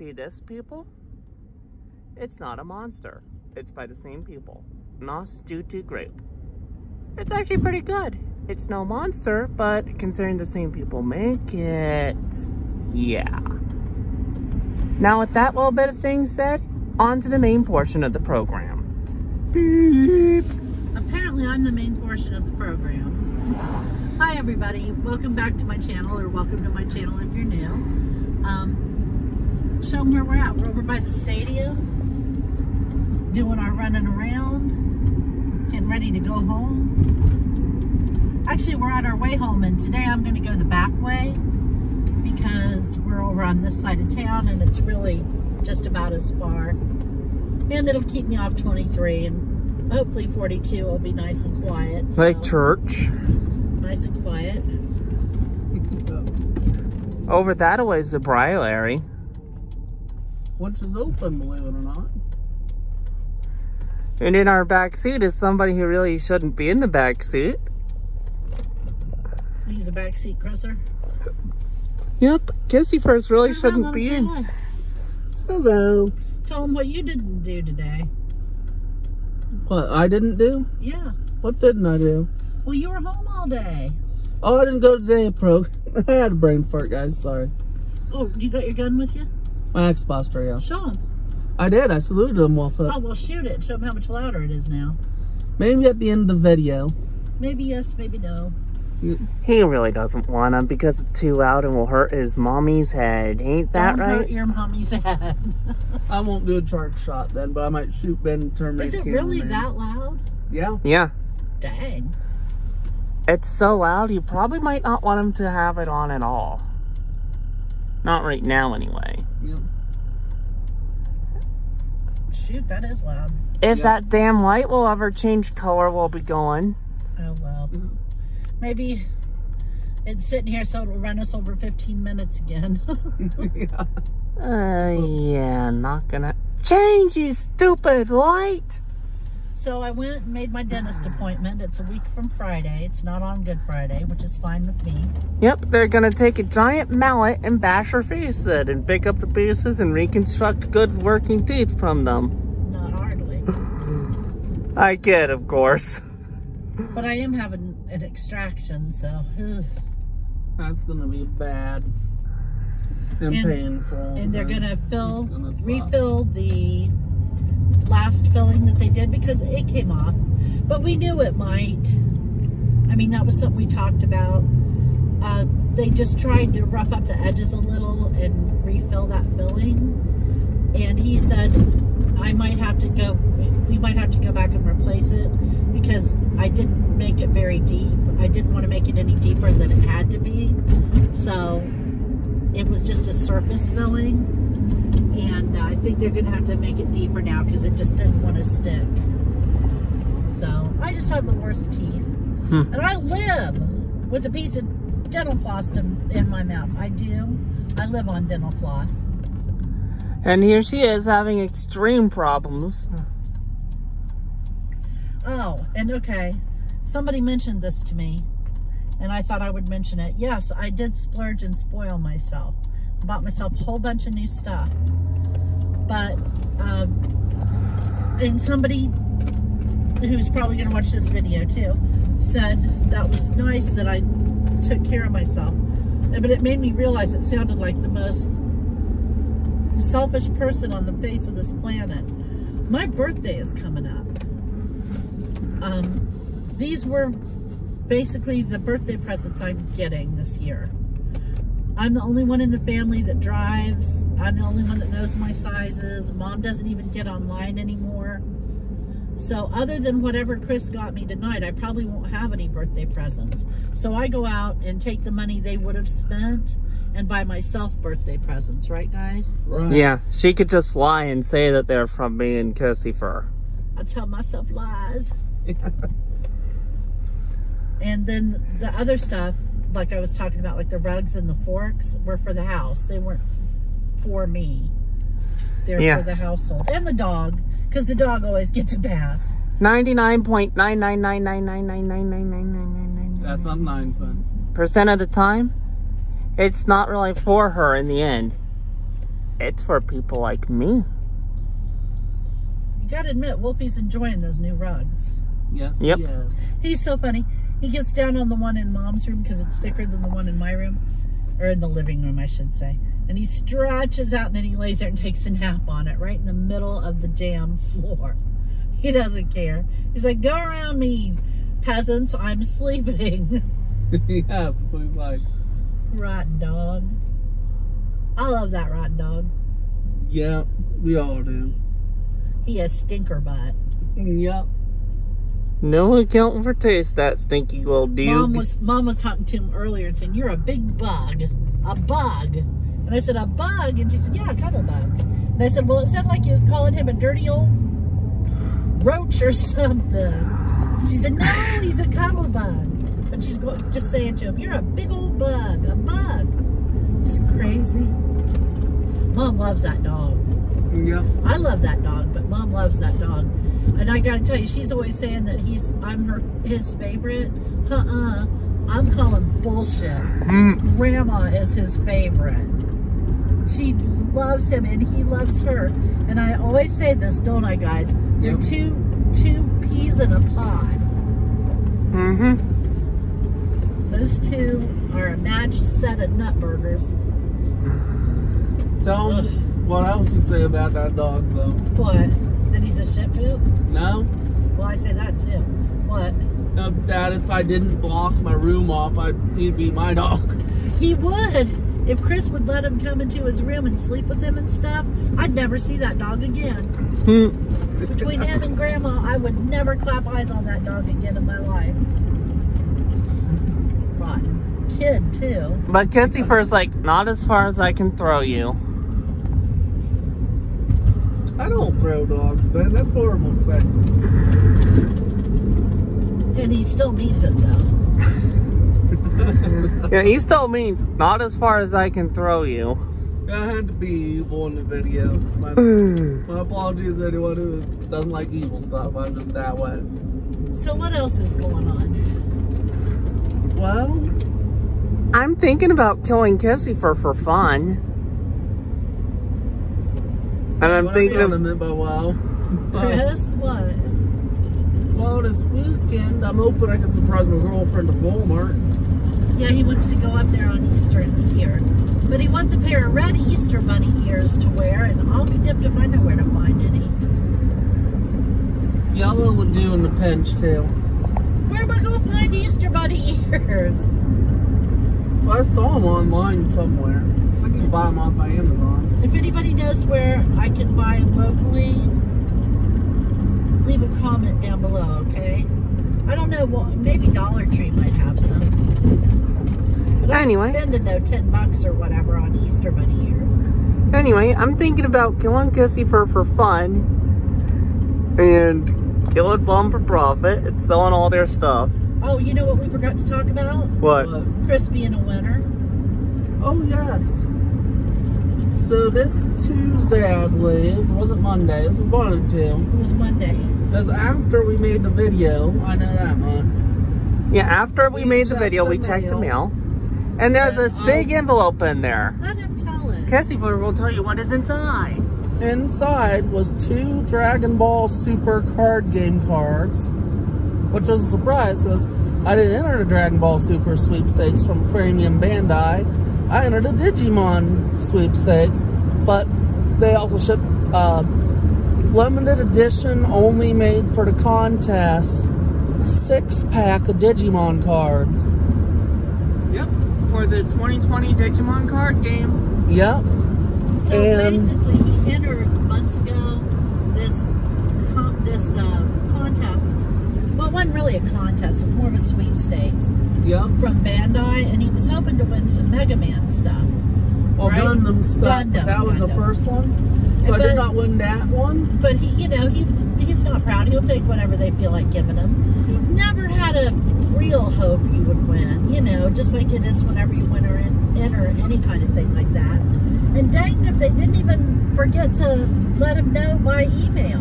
See this, people? It's not a monster. It's by the same people. Nos Dutu Group. It's actually pretty good. It's no monster, but considering the same people make it, yeah. Now with that little bit of things said, on to the main portion of the program. Beep. Apparently I'm the main portion of the program. Hi everybody, welcome back to my channel, or welcome to my channel if you're new. Um, show them where we're at. We're over by the stadium, doing our running around, getting ready to go home. Actually, we're on our way home, and today I'm going to go the back way because we're over on this side of town, and it's really just about as far. And it'll keep me off 23, and hopefully 42 will be nice and quiet. Like so- church. nice and quiet. Over that way is the Briary. Which is open, believe it or not. And in our back seat is somebody who really shouldn't be in the back seat. He's a back seat crosser. Yep, Kissy first really shouldn't be in. hi. Hello. Tell him what you didn't do today. What I didn't do? Yeah. What didn't I do? Well, you were home all day. Oh, I didn't go today, pro. I had a brain fart, guys. Sorry. Oh, you got your gun with you? My ex-buster, yeah. Show him. I did. I saluted him with it. Oh, well, shoot it. Show him how much louder it is now. Maybe at the end of the video. Maybe yes, maybe no. He really doesn't want him because it's too loud and will hurt his mommy's head. Ain't that Don't hurt right? your mommy's head. I won't do a charge shot then, but I might shoot Ben and is it really cameraman. that loud? Yeah. Yeah. Dang. It's so loud, you probably might not want him to have it on at all. Not right now, anyway. yeah. Shoot, that is loud. If Yeah. that damn light will ever change color, we'll be going. Oh, well. Mhm. Maybe it's sitting here so it'll run us over 15 minutes again. yeah. Uh, yeah, not gonna change, you stupid light! So I went and made my dentist appointment. It's a week from Friday. It's not on Good Friday, which is fine with me. Yep, they're gonna take a giant mallet and bash her face in and pick up the pieces and reconstruct good working teeth from them. Not hardly. I kid, of course. But I am having an extraction, so. ugh. That's gonna be bad. And, And- painful. And they're gonna fill, gonna refill the last filling that they did because it came off. But we knew it might. I mean, that was something we talked about. Uh, they just tried to rough up the edges a little and refill that filling. And he said, I might have to go, we might have to go back and replace it because I didn't make it very deep. I didn't want to make it any deeper than it had to be. So it was just a surface filling. And uh, I think they're going to have to make it deeper now because it just didn't want to stick. So I just have the worst teeth. Hmm. And I live with a piece of dental floss in, in my mouth. I do. I live on dental floss. And here she is having extreme problems. Oh, and okay. Somebody mentioned this to me, and I thought I would mention it. Yes, I did splurge and spoil myself. Bought myself a whole bunch of new stuff. But, um, and somebody who's probably going to watch this video too said that was nice that I took care of myself. But it made me realize it sounded like the most selfish person on the face of this planet. My birthday is coming up. Um, these were basically the birthday presents I'm getting this year. I'm the only one in the family that drives. I'm the only one that knows my sizes. Mom doesn't even get online anymore. So other than whatever Chris got me tonight, I probably won't have any birthday presents. So I go out and take the money they would have spent and buy myself birthday presents, right guys? Right. Yeah, she could just lie and say that they're from me and Kissy Fur. I tell myself lies. And then the other stuff, like I was talking about, like the rugs and the forks, were for the house. They weren't for me. They're Yeah. for the household. And the dog, because the dog always gets a bath. Ninety-nine point nine nine nine nine nine nine nine nine nine nine nine nine That's on nines then. percent of the time, it's not really for her in the end. It's for people like me. You gotta admit, Wolfie's enjoying those new rugs. Yes, Yep. he. He's so funny. He gets down on the one in mom's room because it's thicker than the one in my room. Or in the living room, I should say. And he stretches out and then he lays there and takes a nap on it right in the middle of the damn floor. He doesn't care. He's like, go around me, peasants. I'm sleeping. he has. That's what he's like. rotten dog. I love that rotten dog. Yeah, we all do. He has stinker butt. Yep. No accounting for taste, that stinky little dude. Mom was mom was talking to him earlier and saying, "You're a big bug, a bug." And I said, "A bug?" And she said, "Yeah, kind of bug." And I said, "Well, it sounded like you was calling him a dirty old roach or something." She said, "No, he's a cuddle bug." But she's go- just saying to him, "You're a big old bug, a bug." It's crazy. Mom loves that dog. Yeah. I love that dog, but mom loves that dog. And I gotta tell you, she's always saying that he's I'm her his favorite. Uh-uh. I'm calling bullshit. Mm, Grandma is his favorite. She loves him and he loves her. And I always say this, don't I guys? You're Yep. two two peas in a pod. mm-hmm. Those two are a matched set of nut burgers. Tell him what else you say about that dog, though. What? That he's a shit poop? No? Well, I say that too. What? Uh, that if I didn't block my room off, I'd, he'd be my dog. He would. If Chris would let him come into his room and sleep with him and stuff, I'd never see that dog again. Mm. Between him and Grandma, I would never clap eyes on that dog again in my life. Rotten kid, too. But Kissy first, like, not as far as I can throw you. I don't throw dogs, Ben. That's horrible to say. And he still means it, though. Yeah, he still means, not as far as I can throw you. I had to be evil in the videos. My, my apologies to anyone who doesn't like evil stuff. I'm just that way. So what else is going on? Well, I'm thinking about killing Kissy Fur for fun. And I'm what thinking I of meant by well. Uh, Chris, what? well, this weekend, I'm hoping I can surprise my girlfriend at Walmart. Yeah, he wants to go up there on Easter and see her. But he wants a pair of red Easter bunny ears to wear, and I'll be dipped if I know where to find any. Yellow would do in the pinch, too. Where am I going to find Easter bunny ears? Well, I saw them online somewhere. I can buy them off of Amazon. If anybody knows where I can buy them locally, leave a comment down below, okay? I don't know, well, maybe Dollar Tree might have some. But I'm Anyway. spending no 10 bucks or whatever on Easter bunny ears. Anyway, I'm thinking about killing Kissy Fur for fun and killing Bum for profit and selling all their stuff. Oh, you know what we forgot to talk about? What? Uh, but, Chris being a winner. oh, yes. So this Tuesday, I believe, it wasn't Monday, it was one or two. It was Monday. Because after we made the video, I know that much. Yeah, after we We made the video, the we checked the mail. mail. And there's And, this big envelope in there. Let him tell it. Kissy Fur will tell you what is inside. Inside was two Dragon Ball Super card game cards, which was a surprise because I didn't enter the Dragon Ball Super sweepstakes from Premium Bandai. I entered a Digimon sweepstakes, but they also shipped uh, limited edition, only made for the contest, six pack of Digimon cards. Yep, for the 2020 Digimon card game. Yep. So And- basically, he entered months ago this con- this uh, contest. Well, it wasn't really a contest. It was more of a sweepstakes from Bandai, and he was hoping to win some Mega Man stuff. Well, Right? Gundam stuff. Gundam, that was the first one. So I did not win that one. But he, you know, he he's not proud. He'll take whatever they feel like giving him. Never had a real hope you would win. You know, just like it is whenever you win or en- enter any kind of thing like that. And dang if they didn't even forget to let him know by email.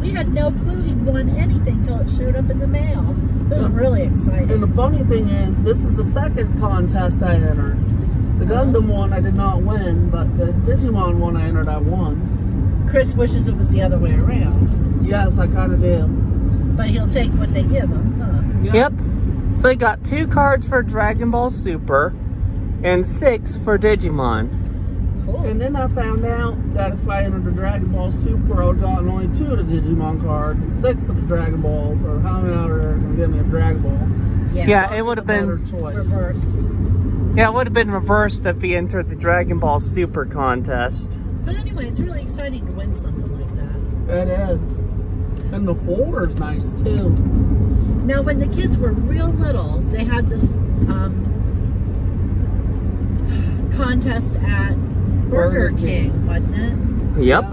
We had no clue he'd won anything till it showed up in the mail. It was really exciting. And the funny thing is, this is the second contest I entered. The uh-huh. Gundam one I did not win, but the Digimon one I entered, I won. Chris wishes it was the other way around, Yes, I kind of do. but he'll take what they give him, huh? Yep. So he got two cards for Dragon Ball Super and six for Digimon. Cool. And then I found out that if I entered the Dragon Ball Super, I would have gotten only two of the Digimon cards and six of the Dragon Balls, or how many out are going to give me a Dragon Ball? Yeah, it would have been reversed. yeah, it would have been reversed if he entered the Dragon Ball Super contest. But anyway, it's really exciting to win something like that. It is. And the folder's nice too. Now, when the kids were real little, they had this um, contest at Burger, Burger King, King. wasn't it? Yep.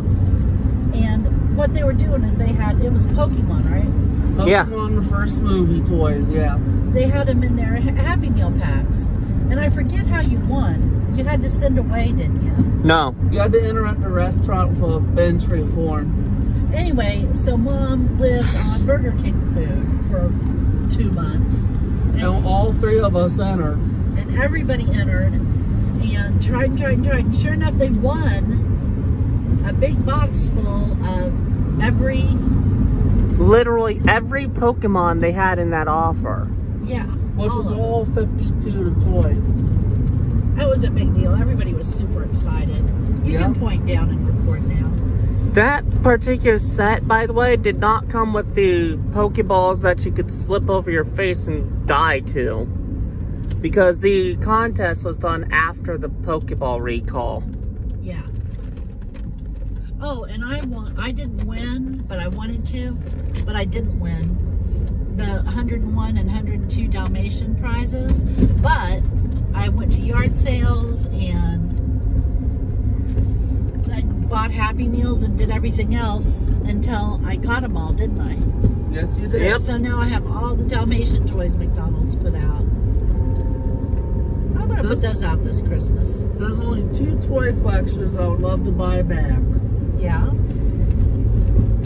And what they were doing is they had, it was Pokemon, right? Yeah. Pokemon the first movie toys, yeah. They had them in their Happy Meal packs. And I forget how you won. You had to send away, didn't you? No. You had to enter at the restaurant for a entry form. Anyway, so mom lived on Burger King food for two months. And all three of us entered. and everybody entered and tried and tried and tried. And sure enough, they won a big box full of every, Literally every Pokemon they had in that offer. yeah. Which all was all 52 to toys. That was a big deal. Everybody was super excited. You Yeah. can point down and record now. That particular set, by the way, did not come with the Pokeballs that you could slip over your face and die to. Because the contest was done after the Pokeball recall. Yeah. Oh, and I won. I didn't win, but I wanted to, but I didn't win the 101 and 102 Dalmatian prizes. But I went to yard sales and I bought Happy Meals and did everything else until I got them all, didn't I? Yes, you did. Yep. So now I have all the Dalmatian toys McDonald's put out. Put those out this Christmas. There's only two toy collections I would love to buy back. Yeah,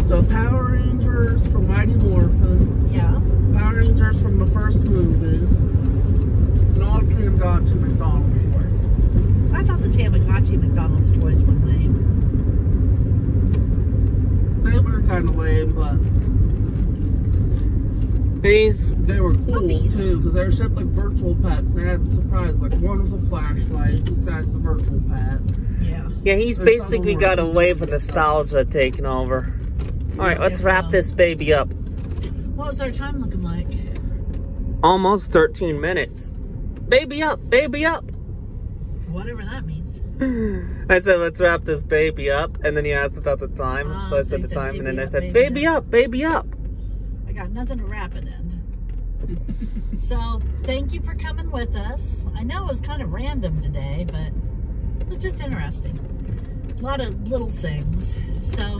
The Power Rangers from Mighty Morphin, yeah. Power Rangers from the first movie, and all the Tamagotchi McDonald's toys. I thought the Tamagotchi McDonald's toys were lame. They were kind of lame, but These, they were cool Puppies. too, because they were shaped like virtual pets, and they had surprises. Like one was a flashlight, this guy's the virtual pet. Yeah. yeah, he's There's basically got a more. wave of nostalgia taking over. Alright, Yeah, let's wrap so. this baby up. What was our time looking like? Almost 13 minutes. Baby up, baby up. Whatever that means. I said, let's wrap this baby up. And then he asked about the time. Ah, so I so said the said time. And then I said, baby baby up, baby up. Got nothing to wrap it in. so, thank you for coming with us. I know it was kind of random today, but it was just interesting. A lot of little things. So,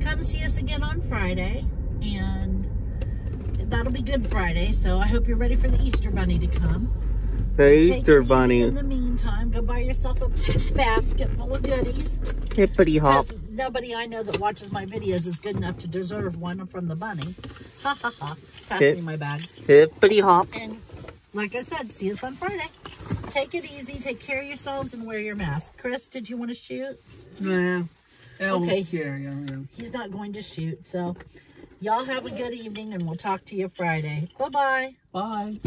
come see us again on Friday, and that'll be Good Friday. So, I hope you're ready for the Easter Bunny to come. The Easter Bunny. In the meantime, go buy yourself a basket full of goodies. Hippity hop. 'Cause nobody I know that watches my videos is good enough to deserve one from the bunny. Ha ha ha. Pass Hit. me my bag. Hippity hop. And like I said, see us on Friday. Take it easy. Take care of yourselves and wear your mask. Chris, did you want to shoot? Nah, that Okay. was scary. He's not going to shoot. So y'all have a good evening and we'll talk to you Friday. Bye-bye. Bye.